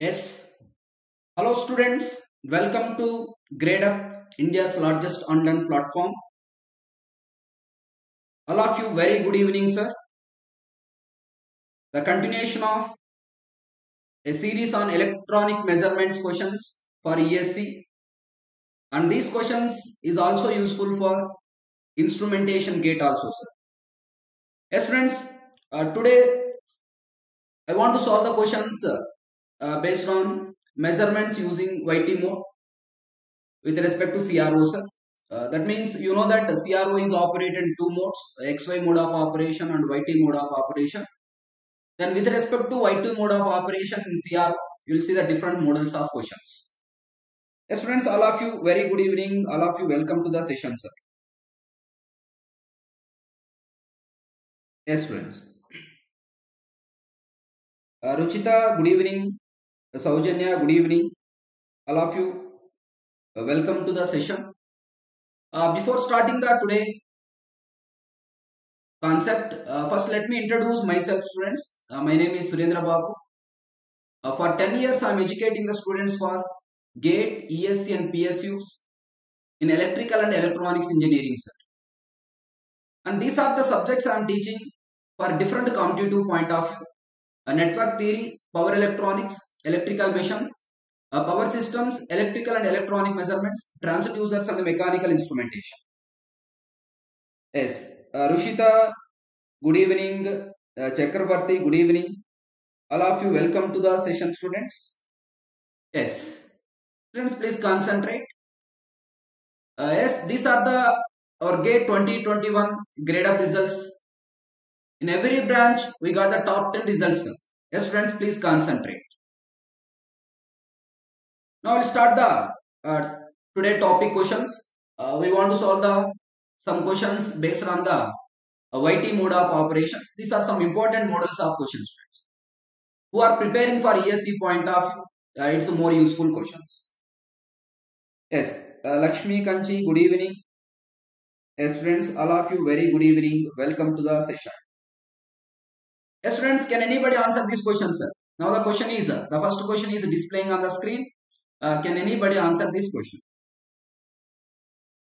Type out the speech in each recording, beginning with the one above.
Yes. Hello students. Welcome to GradeUp, India's largest online platform. All of you very good evening sir. The continuation of a series on electronic measurements questions for ESE and these questions is also useful for instrumentation gate also sir. Yes students, uh, today I want to solve the questions uh, uh, based on measurements using YT mode with respect to CRO sir. Uh, that means you know that CRO is operated in two modes XY mode of operation and YT mode of operation. Then with respect to YT mode of operation in CRO you will see the different models of questions. Yes students all of you very good evening all of you welcome to the session sir. Yes students. Uh, Ruchita good evening Saujanya, good evening. All of you, uh, welcome to the session. Uh, before starting the today concept, uh, first let me introduce myself, friends. Uh, my name is Surendra Babu. Uh, for 10 years, I am educating the students for GATE, ESE and PSUs in electrical and electronics engineering. Sir. And these are the subjects I am teaching for different competitive point of view. network theory, power electronics, electrical machines, uh, power systems, electrical and electronic measurements, transducers and mechanical instrumentation. Yes, uh, Rushita, good evening. Uh, Chakrabarti, good evening. All of you, welcome to the session, students. Yes, students, please concentrate. Uh, yes, these are the our GATE 2021 Gradeup results. In every branch, we got the top 10 results. Yes, friends, please concentrate. Now we'll start the uh, today topic questions. Uh, we want to solve the some questions based on the uh, YT mode of operation. These are some important models of questions. Friends. Who are preparing for ESE point of view, uh, it's more useful questions. Yes, uh, Lakshmi Kanchi, good evening. Yes, friends, all of you, very good evening. Welcome to the session. Yes, students, can anybody answer this question, sir? Now the question is, uh, the first question is displaying on the screen. Uh, can anybody answer this question?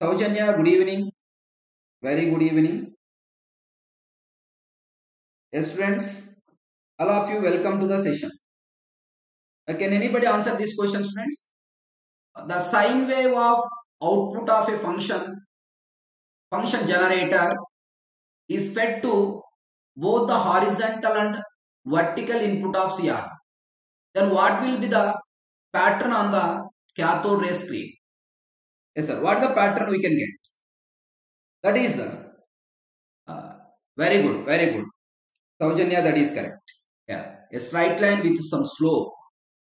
Saujanya, good evening. Very good evening. Yes, students, all of you, welcome to the session. Uh, can anybody answer this question, students? The sine wave of output of a function, function generator is fed to both the horizontal and vertical input of CR. Then what will be the pattern on the cathode ray screen? Yes, sir. What is the pattern we can get? That is the uh, very good, very good. Saujanya, that is correct. Yeah, a straight line with some slope.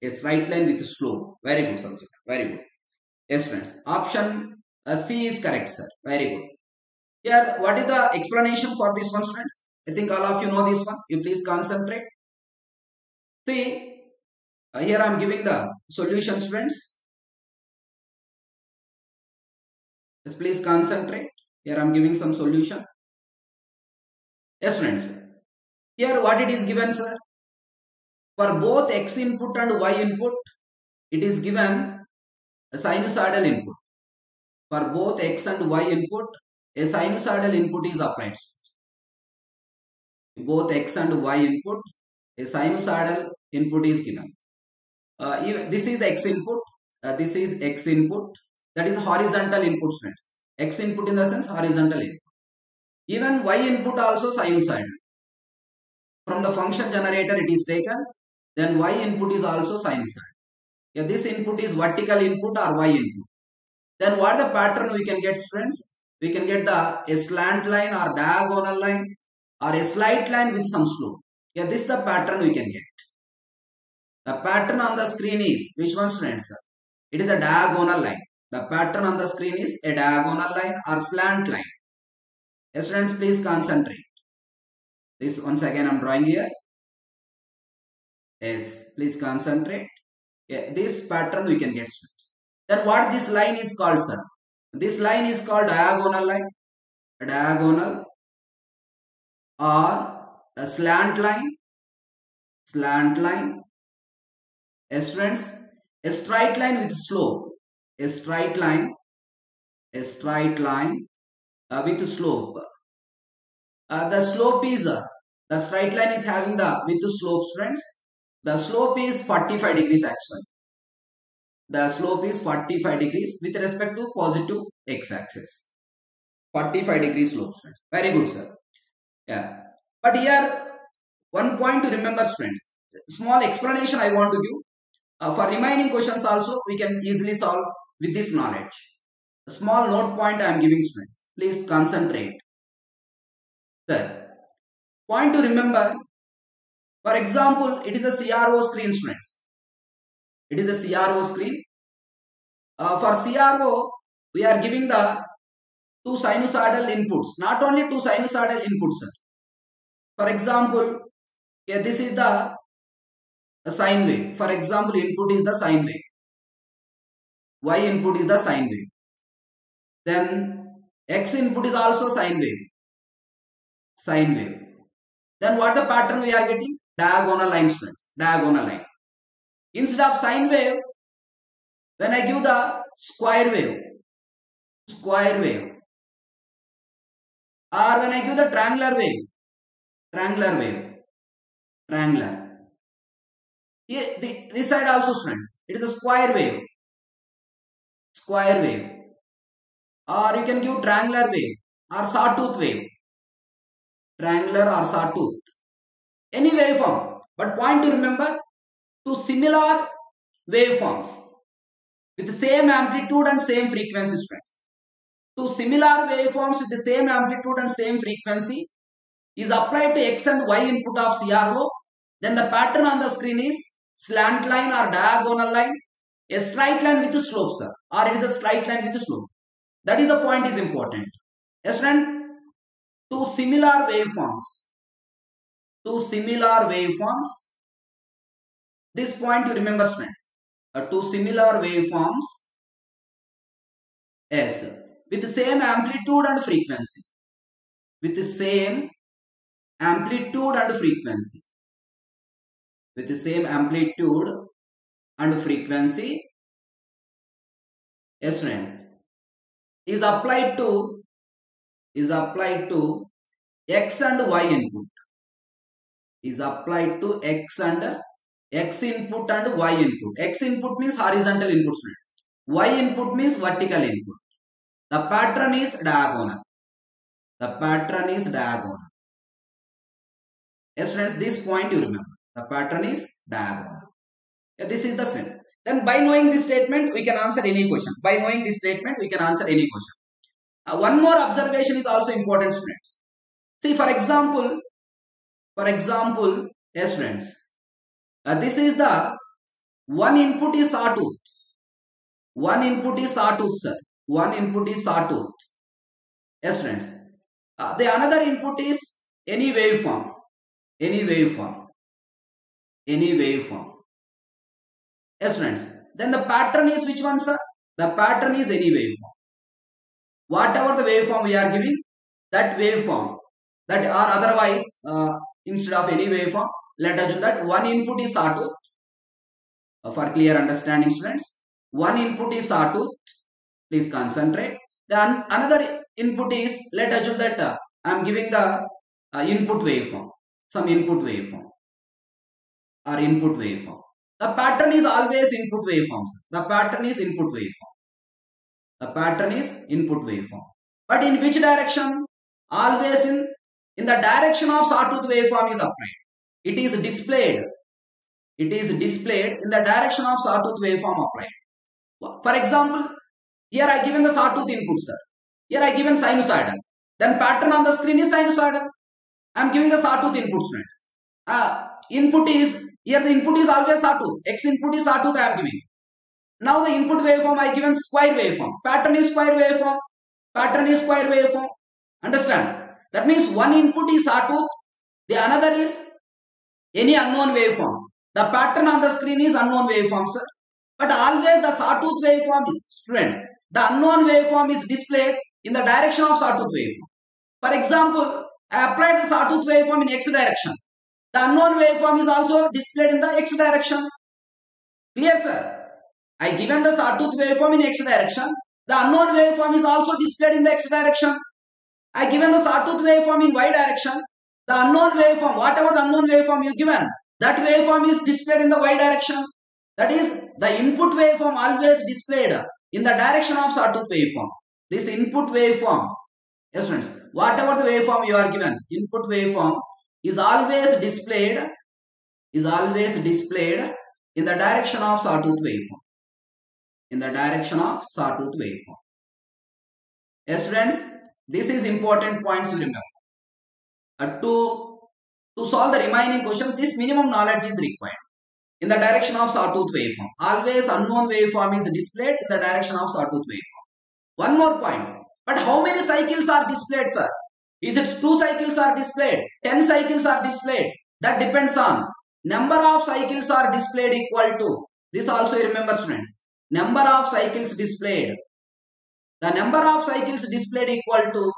A straight line with slope. Very good, Saujanya. Very good. Yes, friends. Option uh, C is correct, sir. Very good. Here, what is the explanation for this one, students? I think all of you know this one. You please concentrate. See, uh, here I am giving the solutions, friends. Yes, please concentrate. Here I am giving some solution. Yes, friends. Here what it is given, sir? For both x input and y input, it is given a sinusoidal input. For both x and y input, a sinusoidal input is applied both x and y input a sinusoidal input is given. Uh, this is the x input uh, this is x input that is horizontal input friends x input in the sense horizontal input. Even y input also sinusoidal. From the function generator it is taken then y input is also sinusoidal. Yeah, this input is vertical input or y input then what the pattern we can get friends? We can get the slant line or diagonal line or a slight line with some slope. Yeah, this is the pattern we can get. The pattern on the screen is, which one students? It is a diagonal line. The pattern on the screen is a diagonal line or slant line. Yes, students, please concentrate. This once again I am drawing here. Yes, please concentrate. Yeah, this pattern we can get students. Then what this line is called, sir? This line is called diagonal line. A diagonal or a slant line slant line students, a straight line with slope. A straight line, a straight line uh, with slope. Uh, the slope is, uh, the straight line is having the with the slope, students. The slope is 45 degrees actually. The slope is 45 degrees with respect to positive x-axis. 45 degrees slope, students. Very good, sir. Yeah. But here, one point to remember, students. Small explanation I want to give. Uh, for remaining questions also, we can easily solve with this knowledge. A small note point I am giving students. Please concentrate. Sir, point to remember. For example, it is a CRO screen, students. It is a CRO screen. Uh, for CRO, we are giving the two sinusoidal inputs. Not only two sinusoidal inputs, sir. For example, okay, this is the sine wave. For example, input is the sine wave. Y input is the sine wave. Then X input is also sine wave. Sine wave. Then what the pattern we are getting? Diagonal line students. Diagonal line. Instead of sine wave, when I give the square wave, square wave, or when I give the triangular wave, triangular wave, triangular. The, this side also students, it is a square wave, square wave, or you can give triangular wave or sawtooth wave, triangular or sawtooth, any waveform. But point to remember, two similar waveforms with the same amplitude and same frequency students. Two similar waveforms with the same amplitude and same frequency is applied to x and y input of CRO, then the pattern on the screen is slant line or diagonal line, a straight line with slope, sir, or it is a straight line with slope. That is the point is important. Yes, friend, two similar waveforms, two similar waveforms. This point you remember, friends. Uh, two similar waveforms, yes, with the same amplitude and frequency. With the same amplitude and frequency. With the same amplitude and frequency. Yes friend. Is applied to is applied to x and y input. Is applied to x and x input and y input. X input means horizontal input students y input means vertical input the pattern is diagonal the pattern is diagonal Yes, friends, this point you remember. The pattern is diagonal. Yeah, this is the step. Then by knowing this statement, we can answer any question. By knowing this statement, we can answer any question. Uh, one more observation is also important, students. See, for example, for example, yes, friends, uh, this is the one input is sawtooth. One input is sawtooth, sir. One input is sawtooth. Yes, friends. Uh, the another input is any waveform. Any waveform. Any waveform. Yes friends. Then the pattern is which one sir? The pattern is any waveform. Whatever the waveform we are giving that waveform that or otherwise uh, instead of any waveform let us assume that. One input is sawtooth uh, for clear understanding students one input is sawtooth please concentrate then another input is let us assume that uh, i am giving the uh, input waveform some input waveform or input waveform. The pattern is always input waveforms. The pattern is input waveform. The pattern is input waveform. But in which direction? Always in, in the direction of sawtooth waveform is applied. It is displayed. It is displayed in the direction of sawtooth waveform applied. For example, here I given the sawtooth input, sir. Here I given sinusoidal. Then pattern on the screen is sinusoidal. I am giving the sawtooth input students. Uh, input is, here the input is always sawtooth. X input is sawtooth I am giving. Now the input waveform I given square waveform. Pattern is square waveform. Pattern is square waveform. Understand? That means one input is sawtooth. The another is any unknown waveform. The pattern on the screen is unknown waveform, sir. But always the sawtooth waveform is, students, the unknown waveform is displayed in the direction of sawtooth waveform. For example, I applied the sawtooth waveform in x direction. The unknown waveform is also displayed in the x direction. Clear, sir? I given the sawtooth waveform in x direction. The unknown waveform is also displayed in the x direction. I given the sawtooth waveform in y direction. The unknown waveform, whatever the unknown waveform you given, that waveform is displayed in the y direction. That is, the input waveform always displayed in the direction of sawtooth waveform. This input waveform, yes friends, whatever the waveform you are given, input waveform is always displayed, is always displayed in the direction of sawtooth waveform. In the direction of sawtooth waveform. Yes friends, this is important points to remember. Uh, to, to solve the remaining question, this minimum knowledge is required. In the direction of sawtooth waveform. Always unknown waveform is displayed in the direction of sawtooth waveform. One more point. But how many cycles are displayed, sir? Is it two cycles are displayed? Ten cycles are displayed? That depends on number of cycles are displayed equal to. This also remember students. Number of cycles displayed. The number of cycles displayed equal to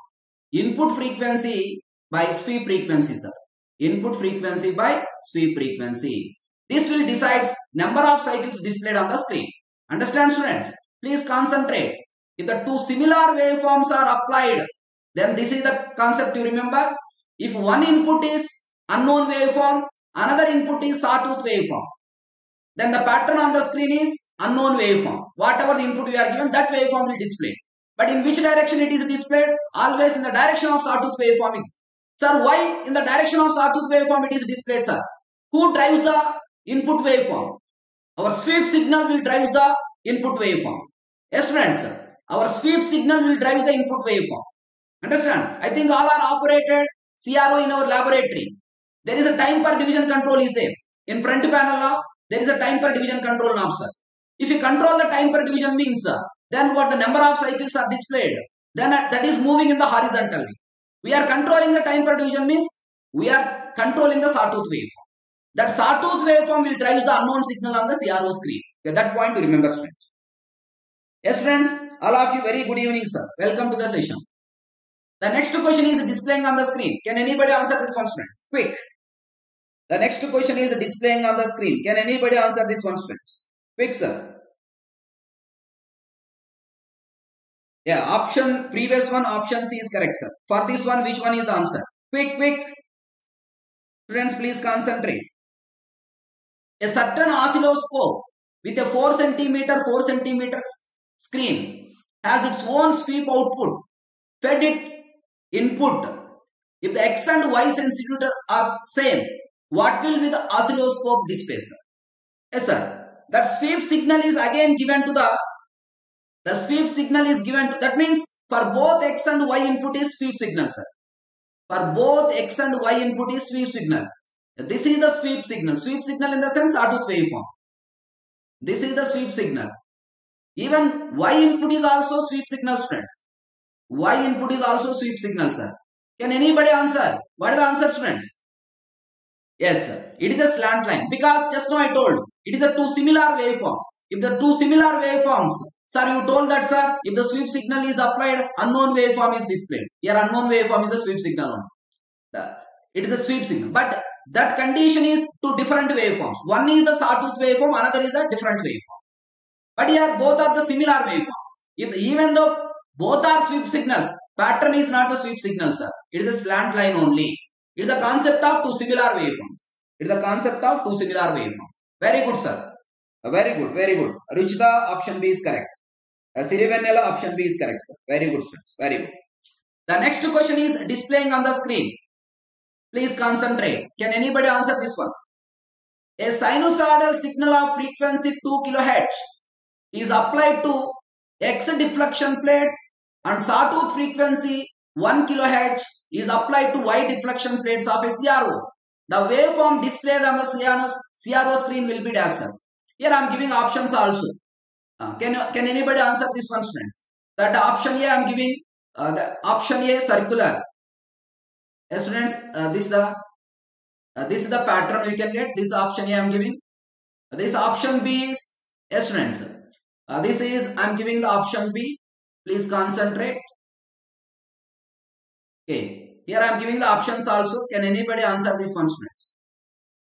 input frequency by sweep frequency, sir. Input frequency by sweep frequency. This will decide number of cycles displayed on the screen. Understand students? Please concentrate. If the two similar waveforms are applied, then this is the concept you remember. If one input is unknown waveform, another input is sawtooth waveform. Then the pattern on the screen is unknown waveform. Whatever the input we are given, that waveform will display. But in which direction it is displayed? Always in the direction of sawtooth waveform is. Sir, why in the direction of sawtooth waveform it is displayed, sir? Who drives the input waveform. Our sweep signal will drive the input waveform. Yes friends, our sweep signal will drive the input waveform. Understand? I think all are operated CRO in our laboratory. There is a time per division control is there. In front panel now, there is a time per division control now, sir. If you control the time per division means, then what the number of cycles are displayed, then that is moving in the horizontally. We are controlling the time per division means we are controlling the sawtooth waveform. That sawtooth waveform will drive the unknown signal on the CRO screen. At that point, remember, friends. Yes, friends. All of you, very good evening, sir. Welcome to the session. The next question is displaying on the screen. Can anybody answer this one, friends? Quick. The next question is displaying on the screen. Can anybody answer this one, friends? Quick, sir. Yeah, option, previous one, option C is correct, sir. For this one, which one is the answer? Quick, quick. Friends, please concentrate. A certain oscilloscope with a 4 centimeter 4 centimeter screen has its own sweep output fed it input. If the x and y sensitivity are same, what will be the oscilloscope display? Yes, sir. That sweep signal is again given to the the sweep signal is given to that means for both x and y input is sweep signal, sir. For both x and y input is sweep signal. This is the sweep signal. Sweep signal in the sense sawtooth waveform. This is the sweep signal. Even Y input is also sweep signal students. Y input is also sweep signal sir. Can anybody answer? What is the answer students? Yes sir. It is a slant line because just now I told it is a two similar waveforms. If the two similar waveforms Sir, you told that sir, if the sweep signal is applied, unknown waveform is displayed. Here unknown waveform is the sweep signal. It is a sweep signal. But that condition is two different waveforms. One is the sawtooth waveform, another is a different waveform. But here both are the similar waveforms. If, even though both are sweep signals, pattern is not a sweep signal, sir. It is a slant line only. It is the concept of two similar waveforms. It is the concept of two similar waveforms. Very good, sir. Very good, very good. Ruchita, option B is correct. Uh, Sirivennela, option B is correct, sir. Very good, friends. Very good. The next question is displaying on the screen. Please concentrate. Can anybody answer this one? A sinusoidal signal of frequency 2 kHz is applied to X deflection plates and sawtooth frequency 1 kHz is applied to Y deflection plates of a CRO. The waveform displayed on the CRO screen will be dashed. Here I am giving options also. Uh, can, can anybody answer this one students? That option A I am giving uh, the option A circular Yes, students, uh, this is the uh, this is the pattern we can get. This option A I am giving. This option B is yes, students. Uh, this is I am giving the option B. Please concentrate. Okay, here I am giving the options also. Can anybody answer this one, students?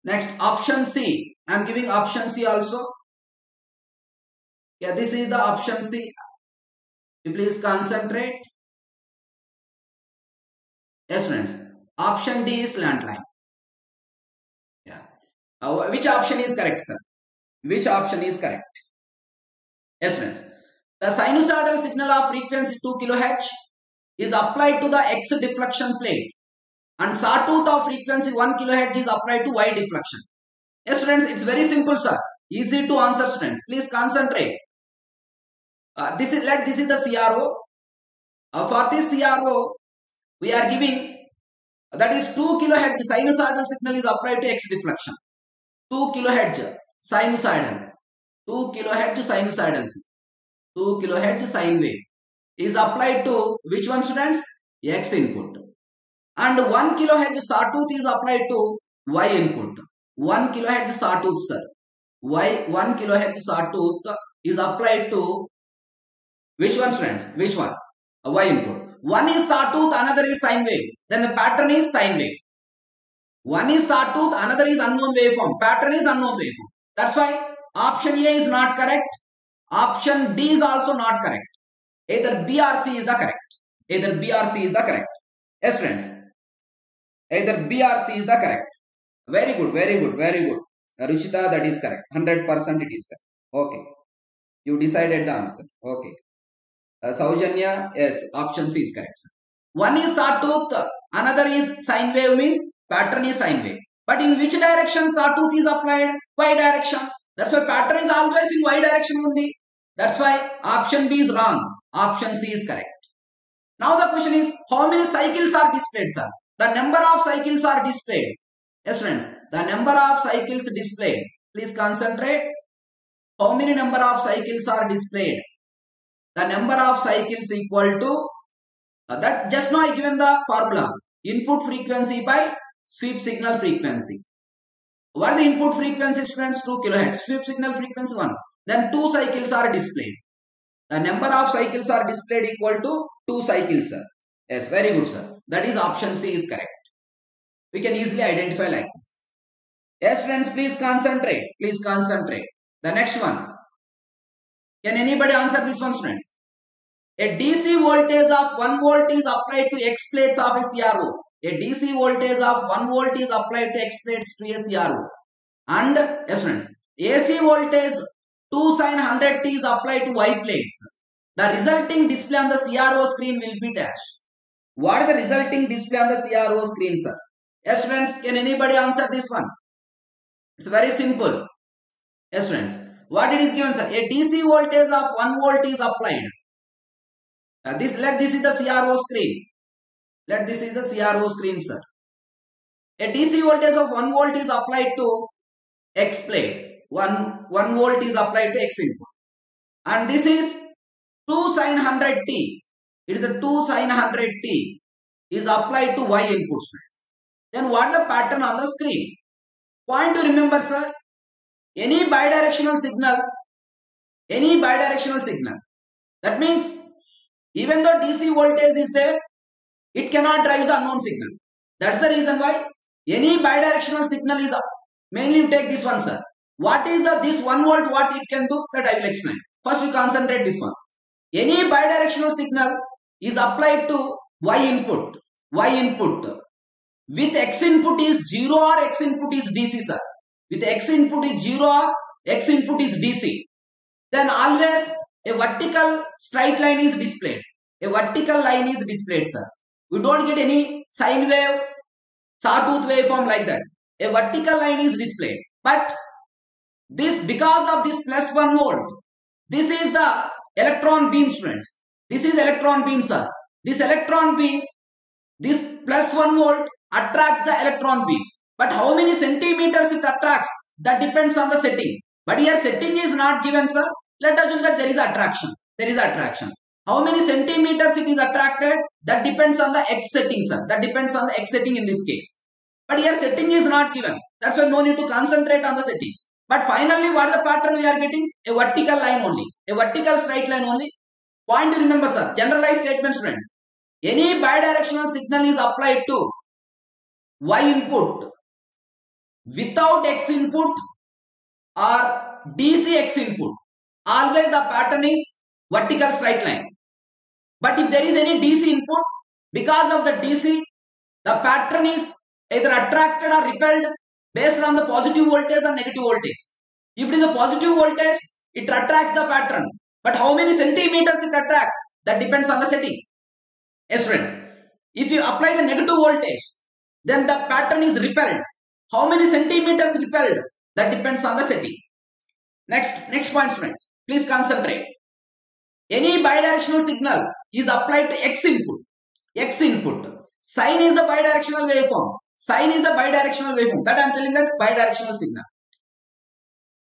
Next, option C. I am giving option C also. Yeah, this is the option C. You please concentrate. Yes, friends. Option D is landline. Yeah. Uh, which option is correct, sir? Which option is correct? Yes, friends. The sinusoidal signal of frequency 2 kHz is applied to the X deflection plate and sawtooth of frequency 1 kHz is applied to Y deflection. Yes, students, it's very simple, sir. Easy to answer, students. Please concentrate. Uh, this is let this is the CRO. Uh, for this CRO, we are giving that is 2 kilohertz sinusoidal signal is applied to X deflection. 2 kilohertz sinusoidal. 2 kilohertz sinusoidal. 2 kilohertz sine wave is applied to which one students? X input. And 1 kilohertz sawtooth is applied to Y input. 1 kilohertz sawtooth sir. Y 1 kilohertz sawtooth is applied to which one students? Which one? Y input. One is sawtooth, another is sine wave. Then the pattern is sine wave. One is sawtooth, another is unknown waveform. Pattern is unknown waveform. That's why option A is not correct. Option D is also not correct. Either B or C is the correct. Either B or C is the correct. Yes, friends. Either B or C is the correct. Very good, very good, very good. Uh, Ruchita, that is correct. 100% it is correct. Okay. You decided the answer. Okay. Uh, Saujanya, yes, option C is correct. One is sawtooth, another is sine wave means pattern is sine wave. But in which direction sawtooth is applied? Y direction. That's why pattern is always in Y direction only. That's why option B is wrong. Option C is correct. Now the question is, how many cycles are displayed, sir? The number of cycles are displayed. Yes, friends. The number of cycles displayed. Please concentrate. How many number of cycles are displayed? The number of cycles equal to uh, that just now I given the formula. Input frequency by sweep signal frequency. What are the input frequency students? 2 kilohertz. Sweep signal frequency 1. Then 2 cycles are displayed. The number of cycles are displayed equal to 2 cycles, sir. Yes, very good, sir. That is option C is correct. We can easily identify like this. Yes, friends, please concentrate. Please concentrate. The next one. Can anybody answer this one, friends? A DC voltage of 1 volt is applied to X plates of a CRO. A DC voltage of 1 volt is applied to X plates to a CRO. And, yes, friends, AC voltage 2 sine 100t is applied to Y plates. The resulting display on the CRO screen will be dash. What is the resulting display on the CRO screen, sir? Yes, friends, can anybody answer this one? It's very simple. Yes, friends. What it is given, sir? A DC voltage of 1 volt is applied. Uh, this let this is the CRO screen. Let this is the CRO screen, sir. A DC voltage of 1 volt is applied to X plate. 1, 1 volt is applied to X input. And this is 2 sine 100t. It is a 2 sine 100t is applied to Y input. Then what the pattern on the screen? Point to remember, sir. Any bidirectional signal, any bidirectional signal. That means even though DC voltage is there, it cannot drive the unknown signal. That's the reason why any bidirectional signal is up. mainly you take this one, sir. What is the this 1 volt, what it can do, that I will explain. First we concentrate this one. Any bidirectional signal is applied to Y input. Y input. With X input is 0 or X input is DC, sir. With X input is 0 or X input is DC. Then always a vertical straight line is displayed. A vertical line is displayed, sir. We don't get any sine wave, sawtooth waveform like that. A vertical line is displayed. But this, because of this plus 1 volt, this is the electron beam, students. This is electron beam, sir. This electron beam, this plus 1 volt attracts the electron beam. But how many centimeters it attracts? That depends on the setting. But here setting is not given, sir. Let us assume that there is attraction. There is attraction. How many centimeters it is attracted? That depends on the X setting, sir. That depends on the X setting in this case. But here setting is not given. That's why no need to concentrate on the setting. But finally, what the pattern we are getting? A vertical line only. A vertical straight line only. Point to remember, sir. Generalized statement, friends. Any bidirectional signal is applied to Y input without X input or DC X input. always the pattern is vertical straight line. But if there is any DC input, because of the DC, the pattern is either attracted or repelled based on the positive voltage or negative voltage. If it is a positive voltage, it attracts the pattern. But how many centimeters it attracts? That depends on the setting. Yes, friends. If you apply the negative voltage, then the pattern is repelled. How many centimeters repelled? That depends on the setting. Next, next point, friends. Please concentrate. Any bidirectional signal is applied to X input. X input. Sine is the bidirectional waveform. Sine is the bidirectional waveform. That I am telling that bidirectional signal.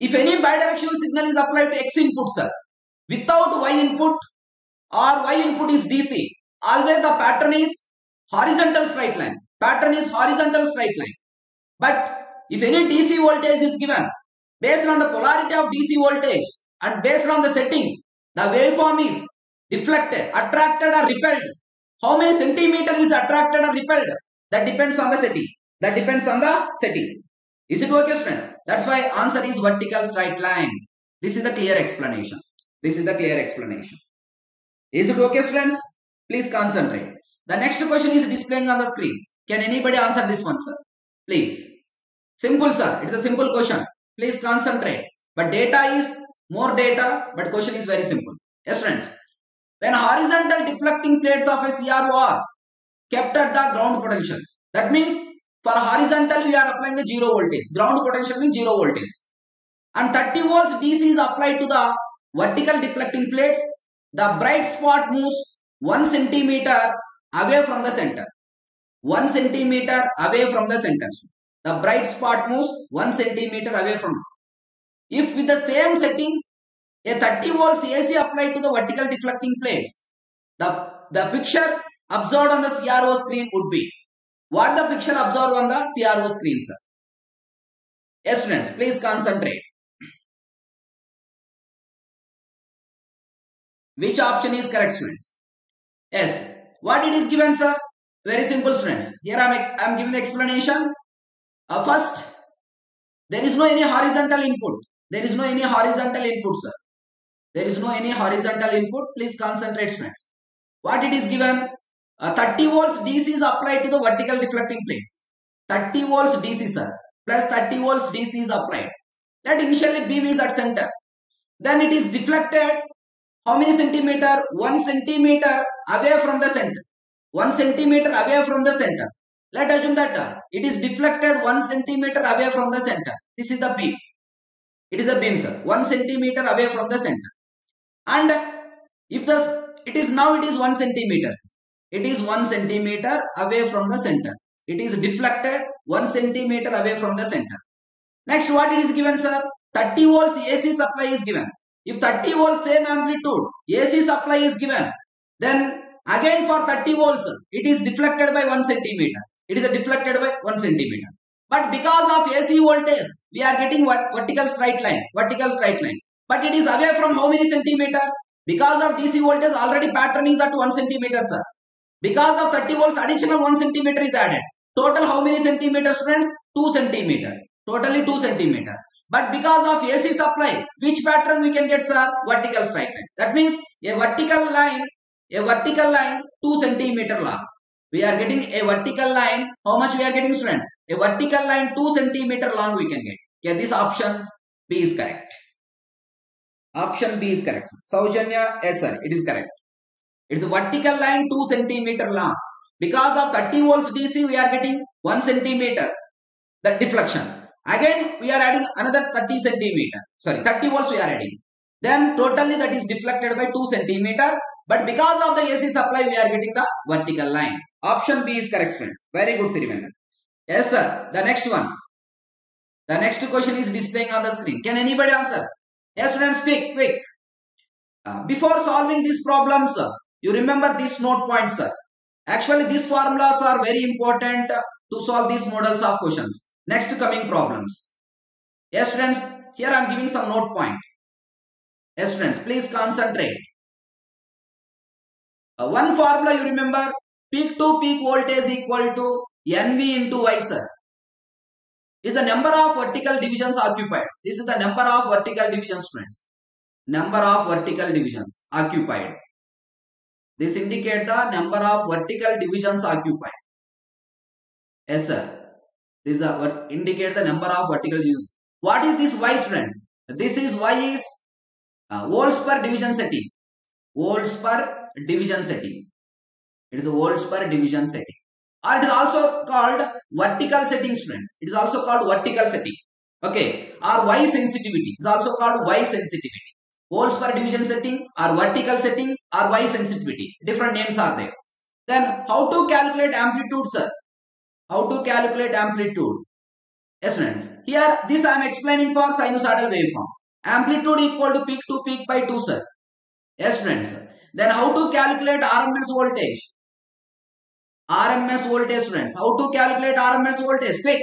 If any bidirectional signal is applied to X input, sir, without Y input or Y input is DC, always the pattern is horizontal straight line. Pattern is horizontal straight line. But if any DC voltage is given, based on the polarity of DC voltage and based on the setting, the waveform is deflected, attracted or repelled. How many centimeter is attracted or repelled? That depends on the setting. That depends on the setting. Is it okay students? That's why answer is vertical straight line. This is the clear explanation. This is the clear explanation. Is it okay students? Please concentrate. The next question is displaying on the screen. Can anybody answer this one sir? Please. Simple sir. It's a simple question. Please concentrate. But data is more data but question is very simple. Yes friends. When horizontal deflecting plates of a CRO are kept at the ground potential. That means for horizontal we are applying the zero voltage. Ground potential means zero voltage. And 30 volts DC is applied to the vertical deflecting plates. The bright spot moves 1 centimeter away from the center. 1 centimeter away from the center. The bright spot moves 1 centimeter away from If with the same setting, a 30 volts AC applied to the vertical deflecting plates, the, the picture observed on the CRO screen would be. What the picture observed on the CRO screen, sir? Yes, students, please concentrate. Which option is correct, students? Yes. What it is given, sir? Very simple, students. Here I am, I am giving the explanation. Uh, first, there is no any horizontal input. There is no any horizontal input, sir. There is no any horizontal input. Please concentrate, students. What it is given? Uh, 30 volts DC is applied to the vertical deflecting plates. 30 volts DC, sir. Plus 30 volts DC is applied. Let initially beam is at center. Then it is deflected how many centimeter? 1 centimeter away from the center. 1 centimeter away from the center. Let assume that uh, it is deflected 1 centimeter away from the center. This is the beam. It is a beam sir. 1 centimeter away from the center. And if the it is now it is 1 centimeter. It is 1 centimeter away from the center. It is deflected 1 centimeter away from the center. Next what it is given sir? 30 volts AC supply is given. If 30 volts same amplitude AC supply is given, then again for 30 volts it is deflected by 1 centimeter. It is deflected by 1 centimeter. But because of AC voltage, we are getting what vertical straight line, vertical straight line. But it is away from how many centimeter? Because of DC voltage already pattern is at 1 centimeter sir. Because of 30 volts additional 1 centimeter is added. Total how many centimeters friends? 2 centimeter. Totally 2 centimeter. But because of AC supply, which pattern we can get sir? Vertical straight line. That means a vertical line, a vertical line 2 centimeter long. We are getting a vertical line. How much we are getting students? A vertical line 2 centimeter long we can get. Yeah, this option B is correct. Option B is correct. Saujanya, yes sir, it is correct. It's a vertical line 2 centimeter long. Because of 30 volts DC, we are getting 1 centimeter. The deflection. Again, we are adding another 30 centimeter. Sorry, 30 volts we are adding. Then totally that is deflected by 2 centimeter. But because of the AC supply, we are getting the vertical line. Option B is correct, friends. Very good, Sirivendra. Yes, sir. The next one. The next question is displaying on the screen. Can anybody answer? Yes, students, quick, quick. Uh, before solving these problems, sir, you remember these note points, sir. Actually, these formulas are very important to solve these models of questions. Next coming problems. Yes students, here I am giving some note point. Yes students, please concentrate. Uh, one formula you remember, peak to peak voltage equal to NV into Y sir. Is the number of vertical divisions occupied. This is the number of vertical divisions friends. number of vertical divisions occupied. This indicate the number of vertical divisions occupied. Yes, sir. This is a, indicate the number of vertical divisions. What is this Y students? This is Y is uh, volts per division setting. Volts per division setting. It is a volts per division setting. Or it is also called vertical setting students. It is also called vertical setting. Okay. Or Y sensitivity. It is also called Y sensitivity. Volts per division setting or vertical setting or Y sensitivity. Different names are there. Then how to calculate amplitude sir? How to calculate amplitude? Yes friends. Here this I am explaining for sinusoidal waveform. Amplitude equal to peak to peak by 2 sir. Yes friends. Then how to calculate RMS voltage? RMS voltage friends. How to calculate RMS voltage? Quick.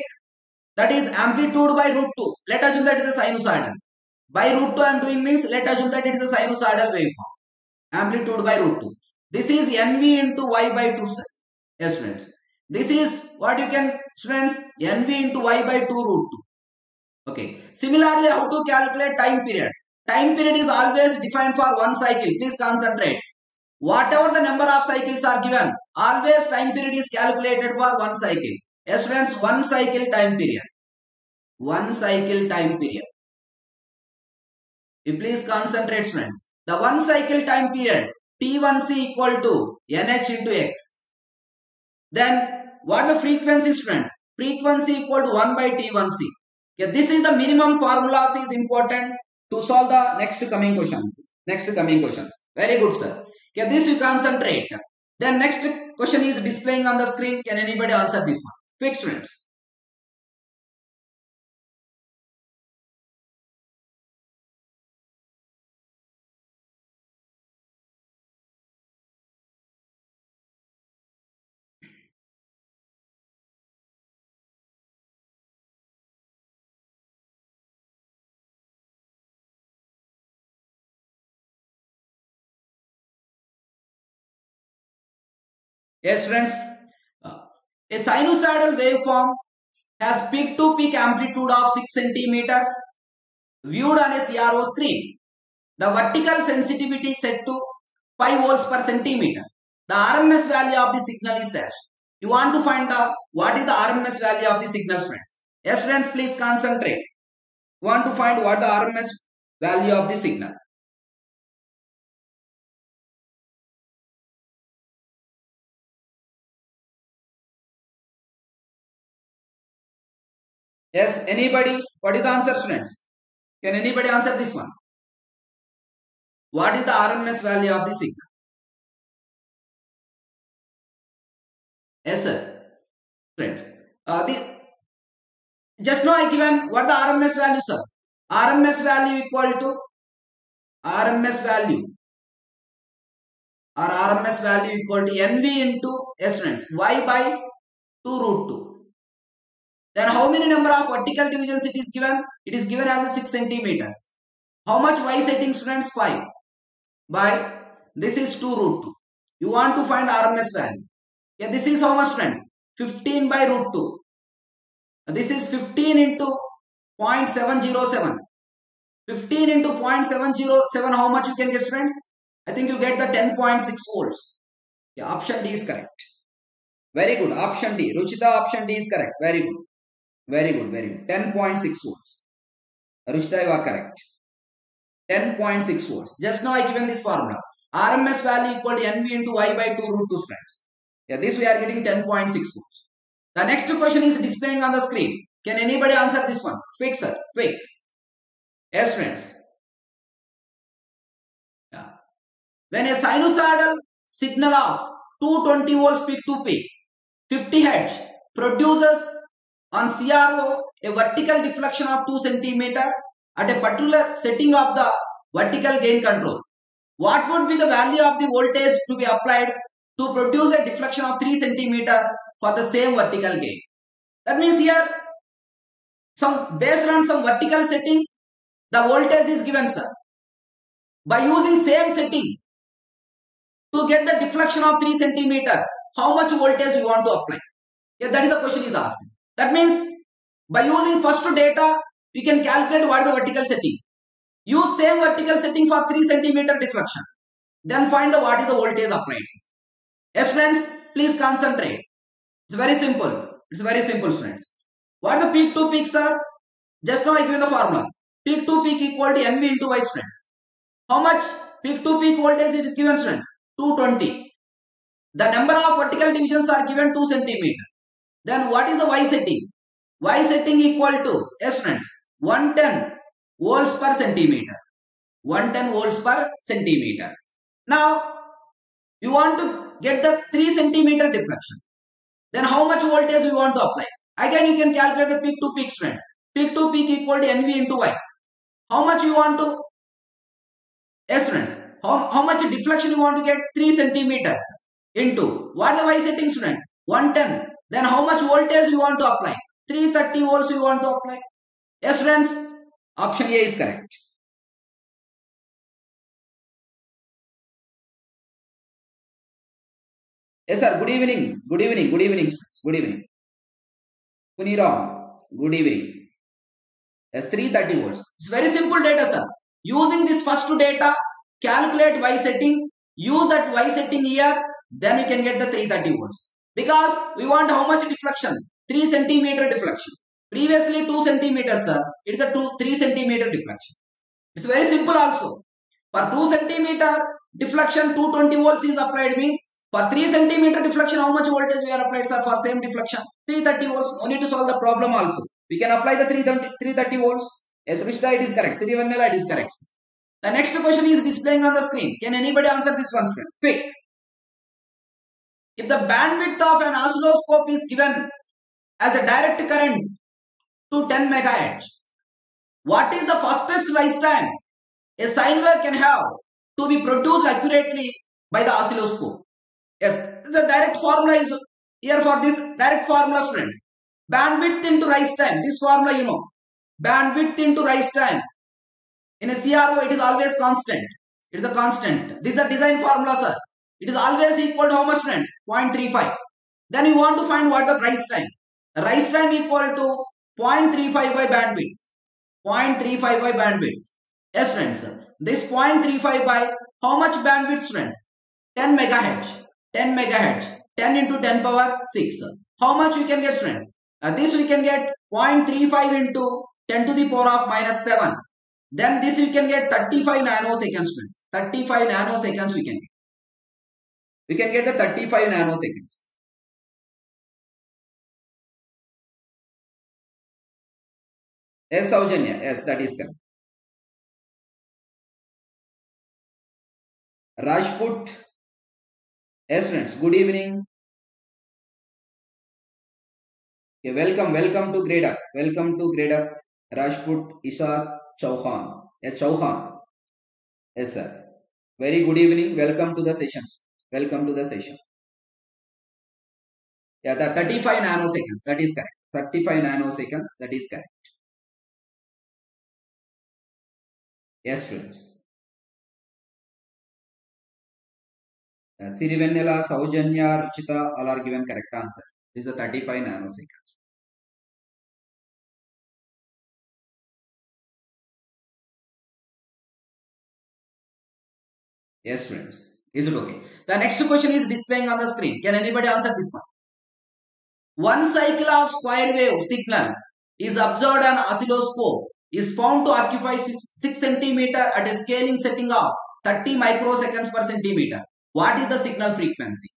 That is amplitude by root 2. Let us assume that is a sinusoidal. By root 2 I am doing means let us assume that it is a sinusoidal waveform. Amplitude by root 2. This is NV into Y by 2 sir. Yes friends. This is what you can students NV into Y by 2 root 2. Okay. Similarly how to calculate time period. Time period is always defined for one cycle. Please concentrate. Whatever the number of cycles are given, always time period is calculated for one cycle. Yes, friends, one cycle time period. One cycle time period. You please concentrate, friends. The one cycle time period T1C equal to NH into X. Then what the frequency, friends? Frequency equal to 1 by T1C. Yeah, this is the minimum formulas is important to solve the next coming questions. Next coming questions. Very good, sir. Okay, this you concentrate. Then next question is displaying on the screen. Can anybody answer this one? Quick students. Yes, friends. Uh, a sinusoidal waveform has peak-to-peak amplitude of 6 centimeters viewed on a CRO screen. The vertical sensitivity is set to 5 volts per centimeter. The RMS value of the signal is dash. You want to find the what is the RMS value of the signal, friends? Yes, friends, please concentrate. You want to find what the RMS value of the signal. Yes, anybody? What is the answer, students? Can anybody answer this one? What is the RMS value of the signal? Yes, sir. Friends, uh, the, just now I given what the RMS value, sir? RMS value equal to RMS value or RMS value equal to NV into S students Y by 2 root 2. Then how many number of vertical divisions it is given? It is given as 6 centimeters. How much y setting students? 5. By this is 2 root 2. You want to find RMS value. Yeah, this is how much friends? 15 by root 2. This is 15 into 0.707. 15 into 0.707 how much you can get friends? I think you get the 10.6 volts. Yeah, option D is correct. Very good. Option D. Ruchita option D is correct. Very good. Very good, very good. 10.6 volts. Rushita, you are correct. 10.6 volts. Just now I given this formula. RMS value equal to NV into Y by 2 root 2 strands. Yeah, this we are getting 10.6 volts. The next question is displaying on the screen. Can anybody answer this one? Quick, sir. Quick. Yes, friends. Yeah. When a sinusoidal signal of 220 volts peak to peak, 50 hertz produces on CRO, a vertical deflection of 2 cm at a particular setting of the vertical gain control. What would be the value of the voltage to be applied to produce a deflection of 3 cm for the same vertical gain? That means here, some based on some vertical setting, the voltage is given, sir. By using same setting, to get the deflection of 3 cm, how much voltage you want to apply? Yeah, that is the question is asking. That means by using first data, we can calculate what is the vertical setting. Use same vertical setting for 3 centimeter deflection. Then find the what is the voltage applied. Yes, friends, please concentrate. It's very simple. It's very simple, friends. What are the peak to peaks are? Just now I given the formula. Peak to peak equal to NV into Y, friends. How much peak to peak voltage it is given, friends? 220. The number of vertical divisions are given 2 centimeter. Then what is the Y setting? Y setting equal to, yes friends, 110 volts per centimeter. 110 volts per centimeter. Now, you want to get the 3 centimeter deflection. Then how much voltage we want to apply? Again, you can calculate the peak to peak friends. Peak to peak equal to NV into Y. How much you want to? Yes, friends. How, how much deflection you want to get? 3 centimeters into. What are the Y setting, students? 110. Then how much voltage you want to apply? 330 volts you want to apply. Yes, friends. Option A is correct. Yes, sir. Good evening. Good evening. Good evening. Good evening. Puniram. Good evening. Yes, 330 volts. It's very simple data, sir. Using this first data, calculate Y setting, use that Y setting here, then you can get the 330 volts. Because we want how much deflection? 3 centimeter deflection. Previously 2 centimeters, sir. It's a 2, 3 centimeter deflection. It's very simple also. For 2 centimeter deflection, 220 volts is applied means for 3 centimeter deflection, how much voltage we are applied, sir, for same deflection? 330 volts. No need to solve the problem also. We can apply the 330, 330 volts. Yes, which is correct? Sirivenela is correct. The next question is displaying on the screen. Can anybody answer this one, friends? Quick. If the bandwidth of an oscilloscope is given as a direct current to 10 megahertz, what is the fastest rise time a sine wave can have to be produced accurately by the oscilloscope? Yes, the direct formula is here for this direct formula, students. Bandwidth into rise time. This formula, you know. Bandwidth into rise time. In a CRO, it is always constant. It is a constant. This is the design formula, sir. It is always equal to how much, friends? 0.35. Then you want to find what the rise time. Rise time equal to 0.35 by bandwidth. 0.35 by bandwidth. Yes, friends. This 0.35 by how much bandwidth, friends? 10 megahertz. 10 megahertz. 10 into 10 power 6. How much we can get, friends? This we can get 0.35 into 10 to the power of minus 7. Then this we can get 35 nanoseconds, friends. 35 nanoseconds we can get. We can get the 35 nanoseconds. Yes, Saujanya. Yes, that is correct. Rajput. Yes, friends. Good evening. Okay, welcome, welcome to Gradeup. Welcome to Gradeup. Rajput Isa Chauhan. Yes, Chauhan. Yes, sir. Very good evening. Welcome to the session. Welcome to the session. Yeah, the 35 nanoseconds. That is correct. 35 nanoseconds. That is correct. Yes, friends. Uh, Sirivenela, Saujanya, Ruchita, all are given correct answer. This is the 35 nanoseconds. Yes, friends. Is it okay? The next question is displaying on the screen. Can anybody answer this one? One cycle of square wave signal is observed on oscilloscope is found to occupy 6, 6 centimeter at a scaling setting of 30 microseconds per centimeter. What is the signal frequency?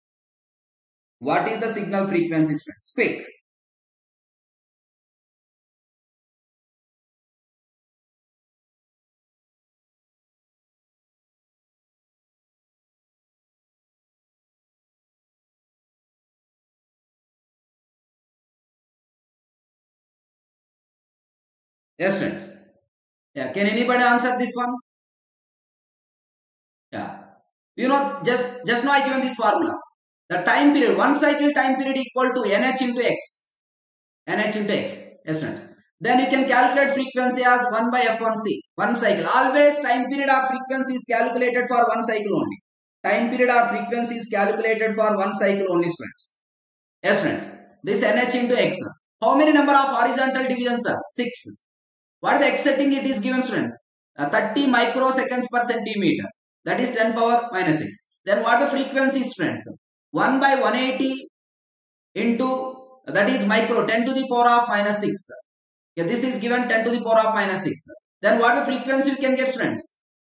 What is the signal frequency? Quick. Yes, friends. Yeah, can anybody answer this one? Yeah. You know, just just now I given this formula. The time period, one cycle time period equal to NH into X. NH into X. Yes, friends. Then you can calculate frequency as 1 by F1C. One cycle. Always time period or frequency is calculated for one cycle only. Time period or frequency is calculated for one cycle only, friends. Yes, friends. This NH into X. How many number of horizontal divisions, sir? 6. What is the X setting it is given, student? uh, 30 microseconds per centimeter. That is 10 power minus 6. Then what the frequency friends? 1 by 180 into that is micro 10 to the power of minus 6. Yeah, this is given 10 to the power of minus 6. Then what the frequency you can get friends?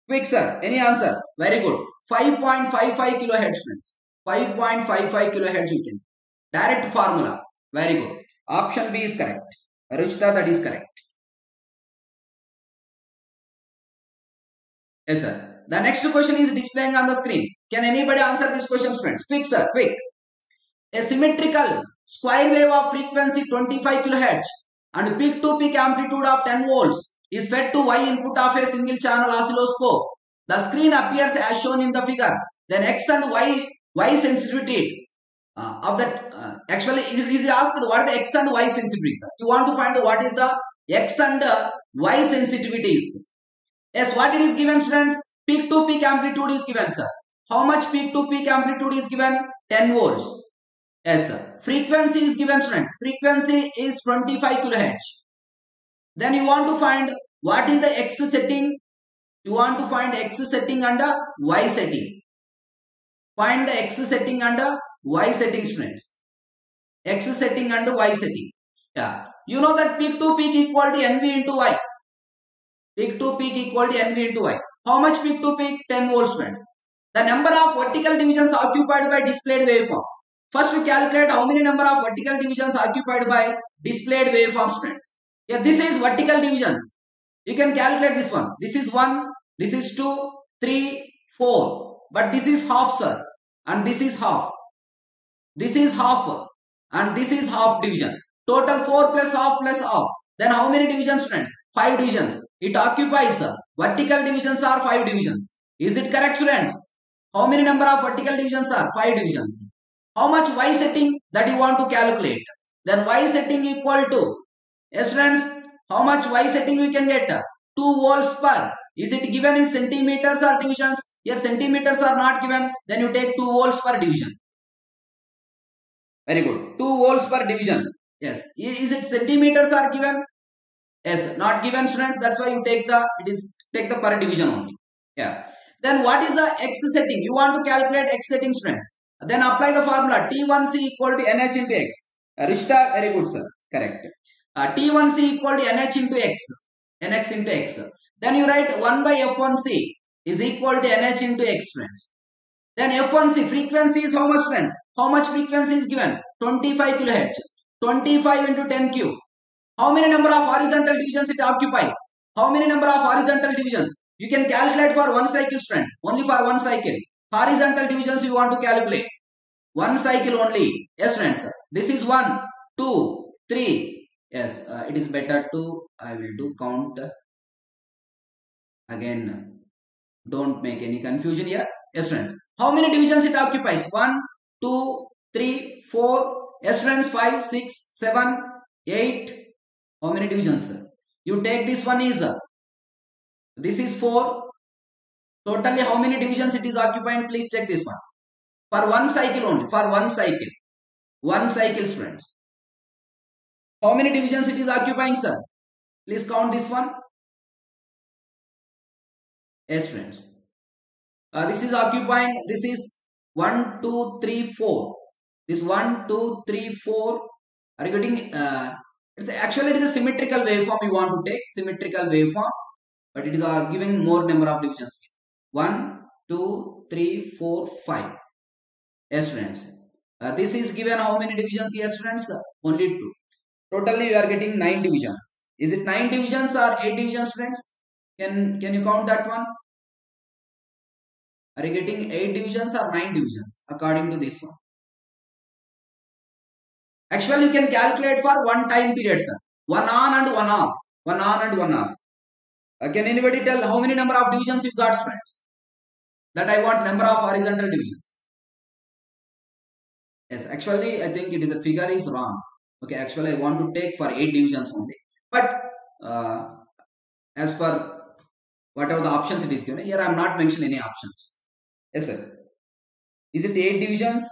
Quick sir, any answer? Very good. 5.55 kilohertz friends. 5.55 kilohertz you can. Direct formula. Very good. Option B is correct. Ruchita, that is correct. Yes, sir. The next question is displaying on the screen. Can anybody answer this question, friends? Quick, sir. Quick. A symmetrical square wave of frequency 25 kHz and peak to peak amplitude of 10 volts is fed to Y input of a single channel oscilloscope. The screen appears as shown in the figure. Then X and Y, Y sensitivity uh, of that. Uh, actually, it is asked what are the X and Y sensitivities. You want to find what is the X and Y sensitivities. Yes, what it is given students? Peak to peak amplitude is given sir. How much peak to peak amplitude is given? 10 volts. Yes sir. Frequency is given students. Frequency is 25 kilohertz. Then you want to find what is the X setting. You want to find X setting under Y setting. Find the X setting under Y setting students. X setting under Y setting. Yeah. You know that peak to peak equal to NV into Y. Peak to peak equal to NV into Y. How much peak to peak? 10 volts friends. The number of vertical divisions occupied by displayed waveform. First we calculate how many number of vertical divisions occupied by displayed waveform friends. Yeah, this is vertical divisions. You can calculate this one. This is 1, this is 2, 3, 4. But this is half sir. And this is half. This is half. And this is half division. Total 4 plus half plus half. Then how many divisions friends? 5 divisions. It occupies vertical divisions are 5 divisions. Is it correct students? How many number of vertical divisions are? 5 divisions. How much y setting that you want to calculate? Then y setting equal to, yes friends, how much y setting we can get? 2 volts per. Is it given in centimeters or divisions? Here centimeters are not given. Then you take 2 volts per division. Very good. 2 volts per division. Yes. Is it centimeters are given? Yes. Not given students. That's why you take the, it is, take the per division only. Yeah. Then what is the x setting? You want to calculate x setting students. Then apply the formula T1C equal to NH into X. Uh, Rishta, very good sir. Correct. Uh, T1C equal to NH into X. NX into X. Then you write 1 by F1C is equal to NH into X friends. Then F1C frequency is how much friends? How much frequency is given? 25 kilohertz. 25 into 10 cube. How many number of horizontal divisions it occupies? How many number of horizontal divisions? You can calculate for one cycle friends. Only for one cycle. Horizontal divisions you want to calculate. One cycle only. Yes friends. This is one, two, three. Yes, uh, it is better to, I will do count. Again, don't make any confusion here. Yes friends. How many divisions it occupies? 1, 2, 3, 4. Yes friends. 5, 6, 7, 8. How many divisions? You take this one is, this is 4. Totally how many divisions it is occupying? Please check this one. For one cycle only. For one cycle. One cycle friends. How many divisions it is occupying sir? Please count this one. Yes friends. Uh, this is occupying, this is 1, 2, 3, 4. This 1, 2, 3, 4. Are getting, uh, it's actually it is a symmetrical waveform you want to take. Symmetrical waveform. But it is giving more number of divisions. 1, 2, 3, 4, 5. Yes friends. Uh, this is given how many divisions here students? Only 2. Totally we are getting 9 divisions. Is it 9 divisions or 8 divisions friends? Can, can you count that one? Are you getting 8 divisions or 9 divisions according to this one? Actually you can calculate for one time period sir. One on and one off. One on and one off. Uh, can anybody tell how many number of divisions you got friends? That I want number of horizontal divisions. Yes, actually I think it is a figure is wrong. Okay, actually I want to take for 8 divisions only. But uh, as per whatever the options it is given, here I am not mentioning any options. Yes sir. Is it 8 divisions?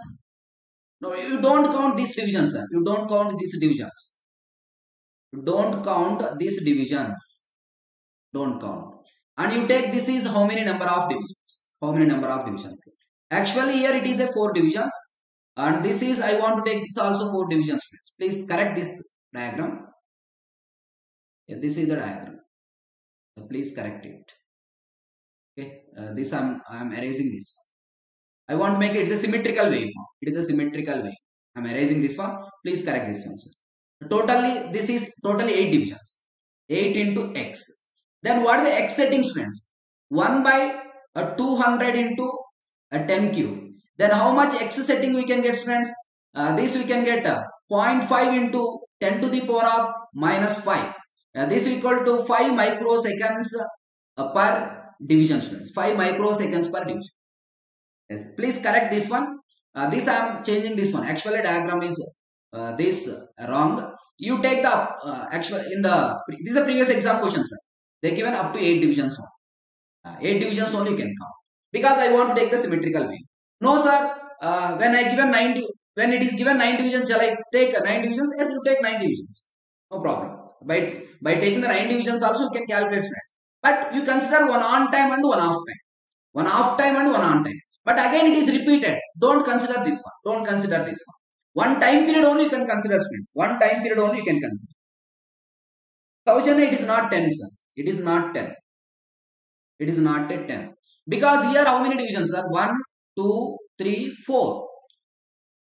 No, you don't count these divisions. You don't count these divisions. You don't count these divisions. Don't count. and you take this is how many number of divisions? How many number of divisions? Actually here it is a four divisions. And this is I want to take this also four divisions please correct this diagram. Yeah, this is the diagram. So please correct it. Okay? Uh, this I'm I'm erasing this I want to make it it's a symmetrical waveform. It is a symmetrical wave. I'm erasing this one? Please correct this one sir. totally this is totally 8 divisions 8 into x. Then what are the x settings friends? 1 by uh, 200 into a uh, 10 cube. Then how much x setting we can get friends? Uh, this we can get uh, 0.5 into 10 to the power of minus 5 uh, this equal to 5 microseconds uh, per division friends. 5 microseconds per division yes please correct this one. Uh, this i am changing this one. Actually diagram is uh, this wrong. You take the uh, actual in the this is a previous exam question sir. They given up to 8 divisions uh, 8 divisions only you can count. Because i want to take the symmetrical way no sir. Uh, when i given 9 when it is given 9 divisions shall i take 9 divisions? Yes you take 9 divisions. No problem. By by taking the 9 divisions also you can calculate but you consider one on time and one off time. One off time and one on time but again it is repeated. Don't consider this one. Don't consider this one. One time period only you can consider students one time period only you can consider. Thousand it is not 10 sir. It is not 10 it is not a 10 because here how many divisions sir? 1 2 3 4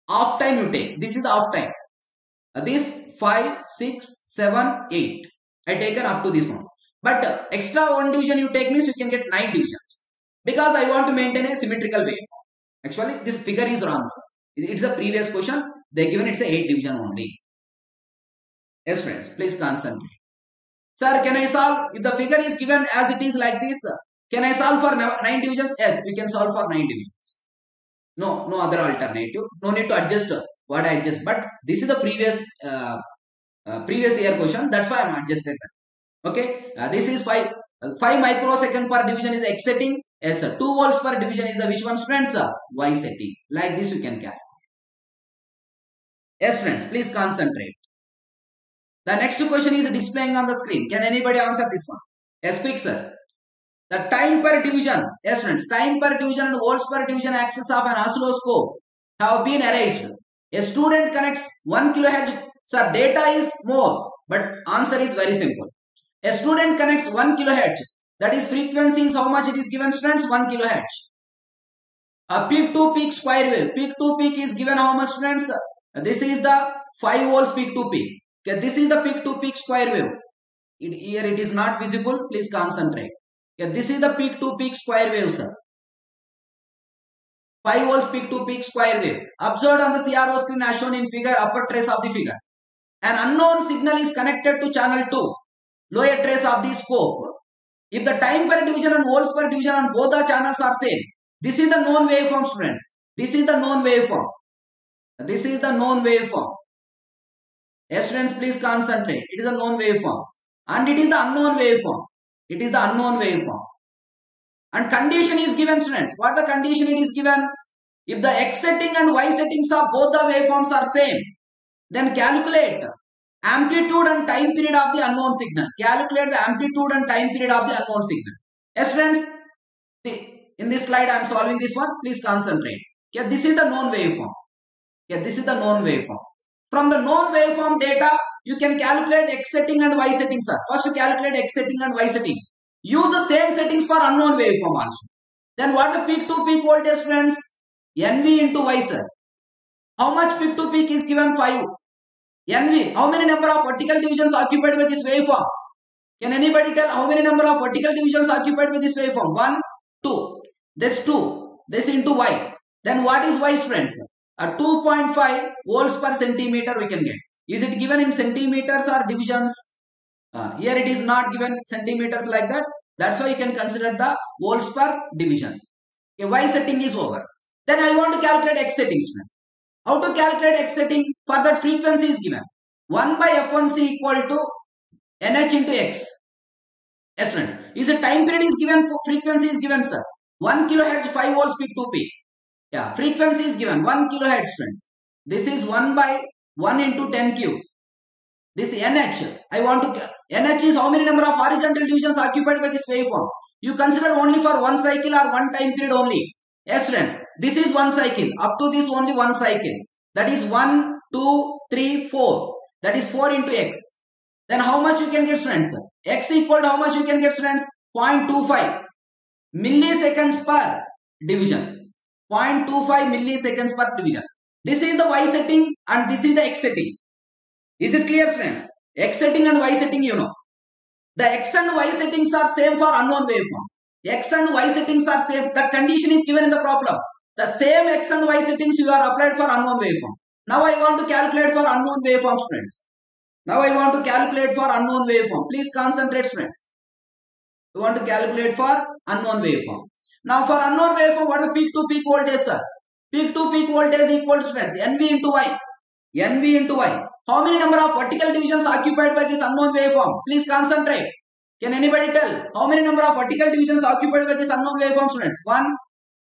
off time you take. This is the off time. Uh, this 5 6 7 8 i taken up to this one. But uh, extra one division you take means you can get 9 divisions because i want to maintain a symmetrical waveform. Actually this figure is wrong it's a previous question. They given it's a 8 division only. Yes friends please concentrate. Sir can i solve? If the figure is given as it is like this can i solve for 9 divisions? Yes we can solve for 9 divisions. No no other alternative. No need to adjust what i adjust. But this is the previous uh, uh, previous year question. That's why i'm adjusted that. Okay? Uh, this is 5 uh, 5 microsecond per division is setting yes sir. 2 volts per division is the which one friends Sir, y setting like this you can calculate yes friends please concentrate. The next question is displaying on the screen. Can anybody answer this one? Yes quick sir. The time per division, yes friends, time per division and volts per division axis of an oscilloscope have been arranged. A student connects 1 kilohertz. Sir, data is more, but answer is very simple. A student connects 1 kilohertz. That is frequency is how much it is given students? 1 kilohertz. A peak to peak square wave. Peak to peak is given how much students? This is the 5 volts peak to peak. Okay, this is the peak to peak square wave. It, here it is not visible. Please concentrate. Yeah, this is the peak to peak square wave, sir. 5 volts peak to peak square wave. Observed on the CRO screen as shown in figure, upper trace of the figure. An unknown signal is connected to channel 2, lower trace of the scope. If the time per division and volts per division on both the channels are same, this is the known waveform, students. This is the known waveform. This is the known waveform. Yes, students, please concentrate. It is a known waveform. And it is the unknown waveform. It is the unknown waveform. And condition is given students. What the condition it is given? If the x setting and y settings of both the waveforms are same, then calculate amplitude and time period of the unknown signal. Calculate the amplitude and time period of the unknown signal. Yes friends, in this slide I am solving this one. Please concentrate. Yeah, this is the known waveform. Yeah, this is the known waveform. From the known waveform data, you can calculate x setting and y setting, sir. First, calculate x setting and y setting. Use the same settings for unknown waveform also. Then what the peak to peak voltage, friends? NV into y, sir. How much peak to peak is given? 5. NV. How many number of vertical divisions occupied by this waveform? Can anybody tell how many number of vertical divisions occupied by this waveform? 1, 2. This 2. This into y. Then what is y, friends? A 2.5 volts per centimeter we can get. Is it given in centimeters or divisions? Uh, here it is not given centimeters like that. That's why you can consider the volts per division. A Y setting is over. Then I want to calculate X settings. How to calculate X setting? For that frequency is given. 1 by F1C equal to NH into X. Yes friends. Is a time period is given, frequency is given sir. 1 kilohertz 5 volts peak to peak. Yeah, frequency is given 1 kilohertz friends. This is 1 by 1 into 10 cube. This NH, I want to, NH is how many number of horizontal divisions occupied by this waveform? You consider only for one cycle or one time period only. Yes, students. This is one cycle. Up to this only one cycle. That is 1, 2, 3, 4. That is 4 into x. Then how much you can get students? x equal to how much you can get students? 0.25 milliseconds per division. 0.25 milliseconds per division. This is the y setting and this is the x setting. Is it clear friends? X setting and y setting you know. The x and y settings are same for unknown waveform. X and y settings are same. The condition is given in the problem. The same x and y settings you are applied for unknown waveform. Now I want to calculate for unknown waveform friends. Now I want to calculate for unknown waveform. Please concentrate friends. We want to calculate for unknown waveform. Now for unknown waveform, what the peak to peak voltage, sir? Peak to peak voltage equals friends, NV into Y. NV into Y. How many number of vertical divisions occupied by this unknown waveform? Please concentrate. Can anybody tell how many number of vertical divisions occupied by this unknown waveform students? 1,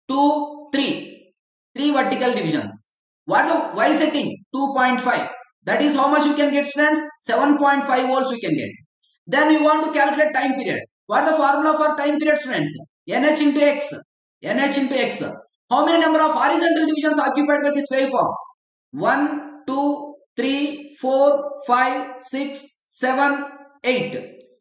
2, 3. 3 vertical divisions. What the Y setting? 2.5. That is how much you can get students? 7.5 volts we can get. Then you want to calculate time period. What the formula for time period students? NH into X. NH into X. How many number of horizontal divisions occupied by this waveform? 1, 2, 3, 4, 5, 6, 7, 8.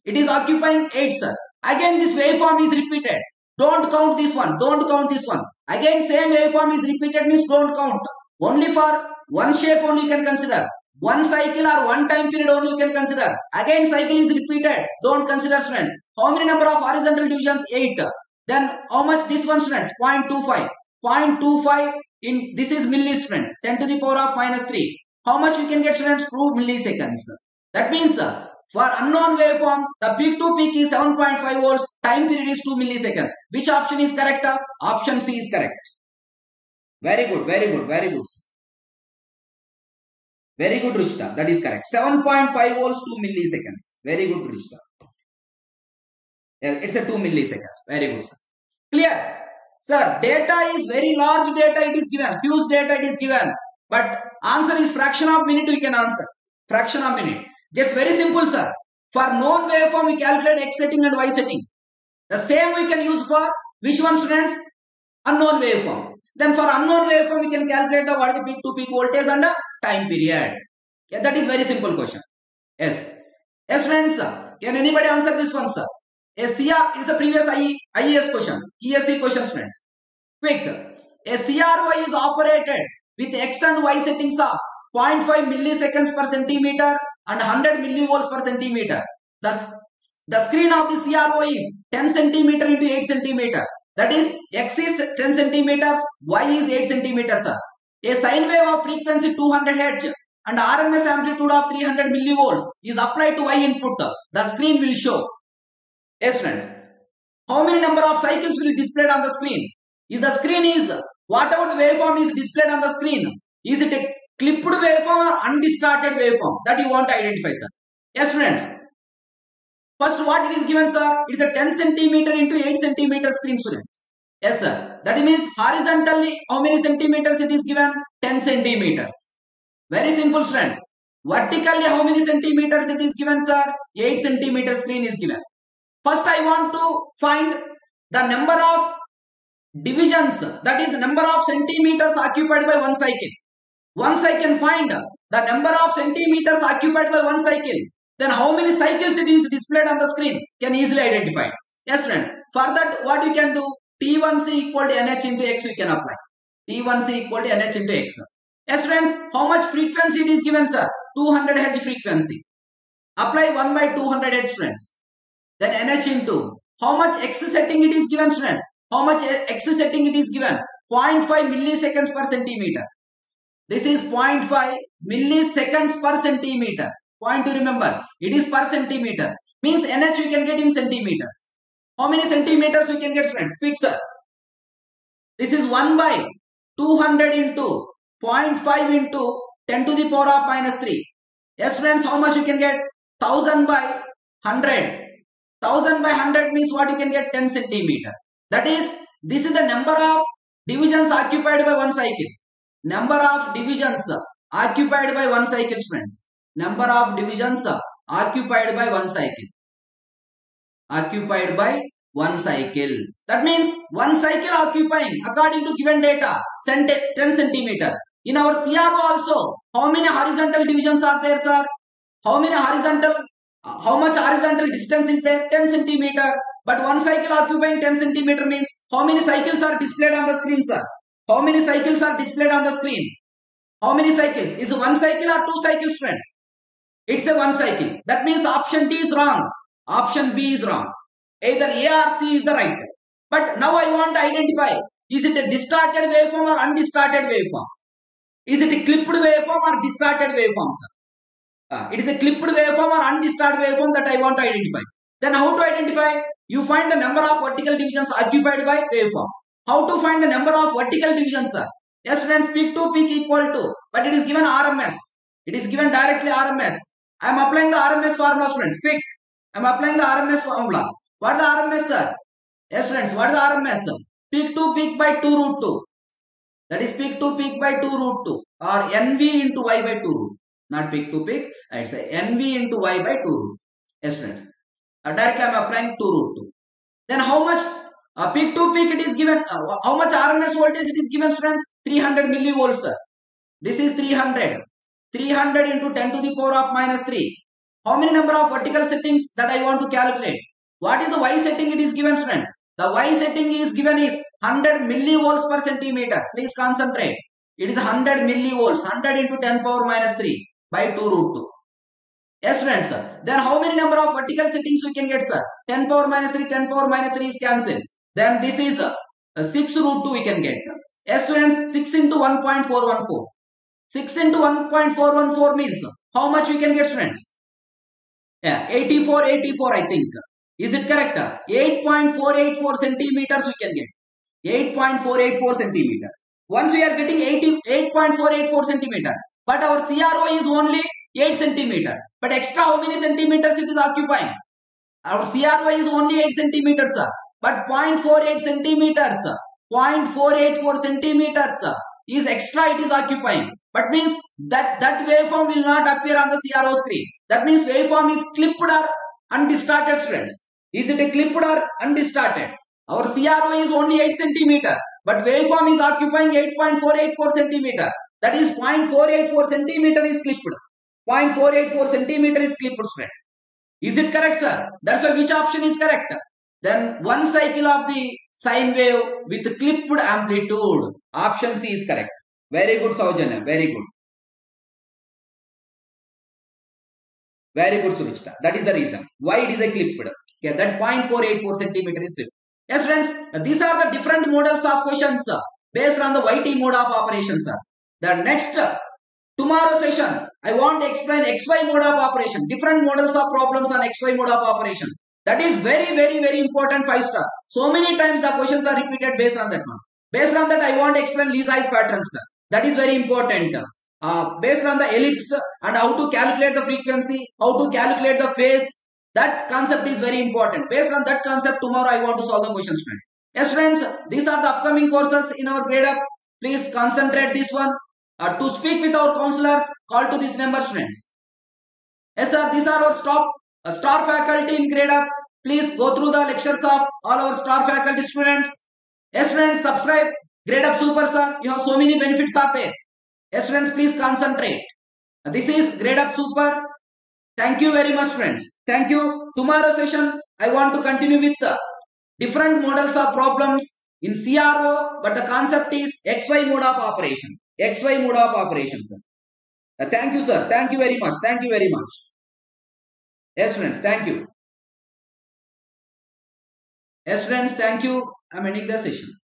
It is occupying 8 sir. Again this waveform is repeated. Don't count this one. Don't count this one. Again same waveform is repeated means don't count. Only for one shape only you can consider. One cycle or one time period only you can consider. Again cycle is repeated. Don't consider students. How many number of horizontal divisions? 8. Then how much this one students? 0.25. 0.25 in this is milli students. 10 to the power of minus 3. How much you can get students? 2 milliseconds. That means for unknown waveform, the peak to peak is 7.5 volts, time period is 2 milliseconds. Which option is correct? Option C is correct. Very good, very good, very good. Very good, Ruchita. That is correct. 7.5 volts, 2 milliseconds. Very good, Ruchita. It's a 2 milliseconds. Very good, sir. Clear? Sir, data is very large data it is given. Huge data it is given. But answer is fraction of minute we can answer. Fraction of minute. Just very simple, sir. For known waveform, we calculate x setting and y setting. The same we can use for which one, students? Unknown waveform. Then for unknown waveform, we can calculate the what is the peak to peak voltage and the time period. Yeah, that is very simple question. Yes. Yes, friends. sir. Can anybody answer this one, sir? A CR is the previous IE, IES question. ESE question, friends. Quick. A CRO is operated with X and Y settings of 0.5 milliseconds per centimeter and 100 millivolts per centimeter. The, the screen of the CRO is 10 centimeter into 8 centimeter. That is X is 10 centimeters, Y is 8 centimeters. A sine wave of frequency 200 Hz and RMS amplitude of 300 millivolts is applied to Y input. The screen will show. Yes friends. How many number of cycles will be displayed on the screen? If the screen is, whatever the waveform is displayed on the screen, is it clipped waveform or undistorted waveform? That you want to identify sir. Yes students first what it is given sir? It is a 10 centimeter into 8 centimeter screen students yes sir. That means horizontally how many centimeters it is given? 10 centimeters. Very simple students vertically how many centimeters it is given sir? 8 centimeter screen is given. First i want to find the number of divisions that is the number of centimeters occupied by one cycle once I can find the number of centimeters occupied by one cycle, then how many cycles it is displayed on the screen can easily identify. Yes friends, for that what you can do? T1C equal to NH into X we can apply. T1C equal to NH into X. Yes friends, how much frequency it is given sir? 200 Hz frequency. Apply 1 by 200 Hz friends. Then NH into how much X setting it is given friends? How much X setting it is given? 0.5 milliseconds per centimeter. This is 0.5 milliseconds per centimeter. Point to remember. It is per centimeter. Means NH we can get in centimeters. How many centimeters we can get friends? Sir. This is 1 by 200 into 0.5 into 10 to the power of minus 3. Yes friends, how much you can get? 1000 by 100. 1000 by 100 means what you can get 10 centimeter. That is, this is the number of divisions occupied by one cycle. Number of divisions occupied by one cycle friends. Number of divisions occupied by one cycle. Occupied by one cycle. That means one cycle occupying according to given data 10 centimeter. In our CRO also, how many horizontal divisions are there, sir? How many horizontal, uh, how much horizontal distance is there? 10 centimeter. But one cycle occupying 10 centimeter means how many cycles are displayed on the screen, sir? How many cycles are displayed on the screen? How many cycles? Is one cycle or two cycles, friends? It's a one cycle. That means option D is wrong. Option B is wrong. Either A or C is the right. But now I want to identify. Is it a distorted waveform or undistorted waveform? Is it a clipped waveform or distorted waveform, sir? Uh, it is a clipped waveform or undistorted waveform that I want to identify. Then how to identify? You find the number of vertical divisions occupied by waveform. How to find the number of vertical divisions, sir? Yes, friends, peak to peak equal to, but it is given RMS. It is given directly RMS. I am applying the RMS formula, students. Pick. I am applying the RMS formula. What the RMS, sir? Yes, friends, what the RMS? Sir? Peak to peak by 2 root 2. That is peak to peak by 2 root 2 or NV into Y by 2 root. Not peak to peak. I say NV into Y by 2 root. Yes. Uh, directly I am applying 2 root 2. Then how much uh, peak to peak it is given? Uh, how much RMS voltage it is given, students? 300 millivolts, sir. This is 300. 300 into 10 to the power of minus 3. How many number of vertical settings that I want to calculate? What is the Y setting it is given students? The Y setting is given is 100 millivolts per centimeter. Please concentrate. It is 100 millivolts. 100 into 10 power minus 3 by 2 root 2. Yes friends. Then how many number of vertical settings we can get sir? 10 power minus 3, 10 power minus 3 is cancelled. Then this is uh, a, a 6 root 2 we can get. Yes students 6 into 1.414. 6 into 1.414 means uh, how much we can get students? Yeah, 84, 84 I think. Is it correct? 8.484 centimeters we can get. 8.484 centimeters. Once we are getting 80, 8.484 centimeter. But our CRO is only 8 centimeter. But extra how many centimeters it is occupying? Our CRO is only 8 centimeters. But 0.48 centimeters. 0.484 centimeters is extra it is occupying. But means that that waveform will not appear on the CRO screen. That means waveform is clipped or undistorted friends. Is it a clipped or undistorted? Our CRO is only 8 centimeter. But waveform is occupying 8.484 centimeter. That is 0.484 centimeter is clipped. 0.484 centimeter is clipped friends. Is it correct sir? That's why which option is correct? Then one cycle of the sine wave with clipped amplitude. Option C is correct. Very good Saujanya. Very good. Very good Surichita. That is the reason. Why it is a clipped. Okay, that 0.484 centimeter is clipped. Yes friends, these are the different models of questions based on the YT mode of operations. The next uh, tomorrow session, I want to explain XY mode of operation. Different models of problems on XY mode of operation. That is very, very, very important 5 star. So many times the questions are repeated based on that one. Based on that, I want to explain Lissajous patterns. That is very important. Uh, based on the ellipse and how to calculate the frequency, how to calculate the phase, that concept is very important. Based on that concept, tomorrow I want to solve the questions, friends. Yes, friends, these are the upcoming courses in our Gradeup. Please concentrate this one. Uh, to speak with our counselors, call to this number, friends. Yes, sir, these are our stop, uh, star faculty in Gradeup. Please go through the lectures of all our star faculty students. Yes, friends, subscribe. Gradeup super, sir. You have so many benefits are there. Yes, friends, please concentrate. This is Gradeup super. Thank you very much, friends. Thank you. Tomorrow session, I want to continue with the different models of problems in CRO, but the concept is XY mode of operation. XY mode of operation, sir. Uh, thank you, sir. Thank you very much. Thank you very much. Yes, friends. Thank you. Yes, friends. Thank you. I'm ending the session.